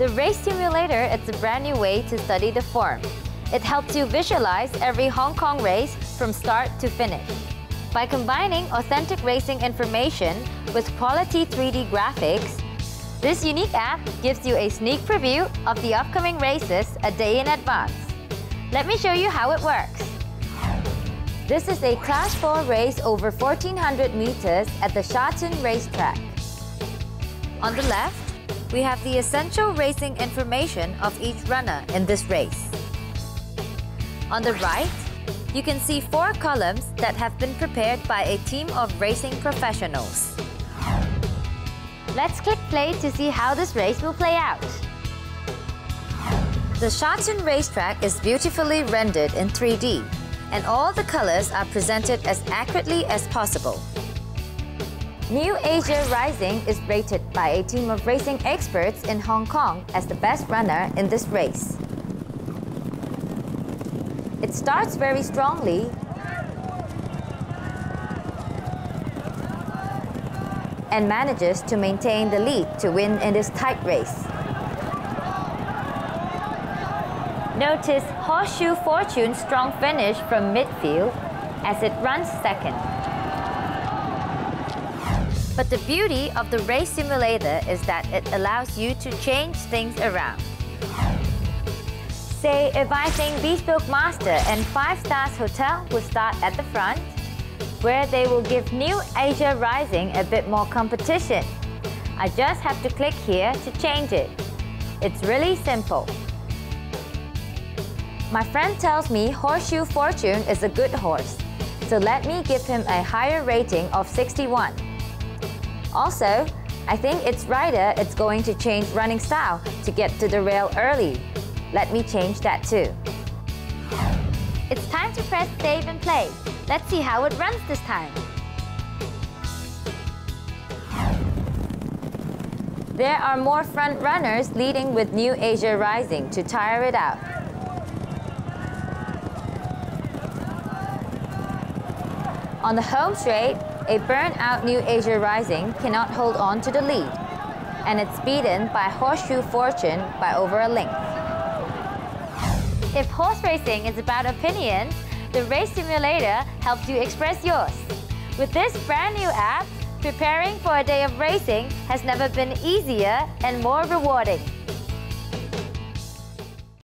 The Race Simulator is a brand new way to study the form. It helps you visualize every Hong Kong race from start to finish. By combining authentic racing information with quality 3D graphics, this unique app gives you a sneak preview of the upcoming races a day in advance. Let me show you how it works. This is a Class 4 race over 1400 meters at the Sha Tin racetrack. On the left, we have the essential racing information of each runner in this race. On the right, you can see four columns that have been prepared by a team of racing professionals. Let's click play to see how this race will play out. The Sha racetrack is beautifully rendered in 3D, and all the colors are presented as accurately as possible. New Asia Rising is rated by a team of racing experts in Hong Kong as the best runner in this race. It starts very strongly and manages to maintain the lead to win in this tight race. Notice Horseshoe Fortune's strong finish from midfield as it runs second. But the beauty of the race simulator is that it allows you to change things around. Say if I think Bespoke Master and 5 Stars Hotel will start at the front, where they will give New Asia Rising a bit more competition. I just have to click here to change it. It's really simple. My friend tells me Horseshoe Fortune is a good horse, so let me give him a higher rating of 61. Also, I think its rider it's going to change running style to get to the rail early. Let me change that too. It's time to press save and play. Let's see how it runs this time. There are more front runners leading with New Asia Rising to tire it out. On the home straight, a burnt-out New Asia Rising cannot hold on to the lead, and it's beaten by Horseshoe Fortune by over a length. If horse racing is about opinions, the Race Simulator helps you express yours. With this brand new app, preparing for a day of racing has never been easier and more rewarding.